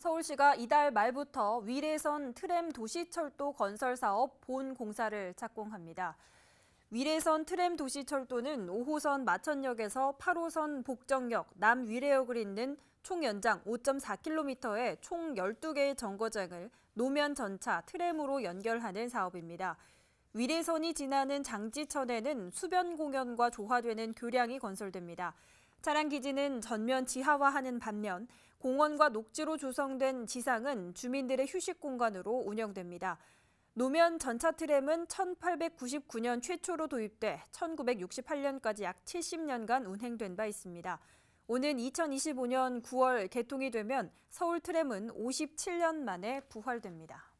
서울시가 이달 말부터 위례선 트램 도시철도 건설 사업 본 공사를 착공합니다. 위례선 트램 도시철도는 5호선 마천역에서 8호선 복정역, 남위례역을 잇는 총 연장 5.4km의 총 12개의 정거장을 노면 전차 트램으로 연결하는 사업입니다. 위례선이 지나는 장지천에는 수변 공연과 조화되는 교량이 건설됩니다. 차량 기지는 전면 지하화하는 반면 공원과 녹지로 조성된 지상은 주민들의 휴식 공간으로 운영됩니다. 노면 전차 트램은 1899년 최초로 도입돼 1968년까지 약 70년간 운행된 바 있습니다. 오는 2025년 9월 개통이 되면 서울 트램은 57년 만에 부활됩니다.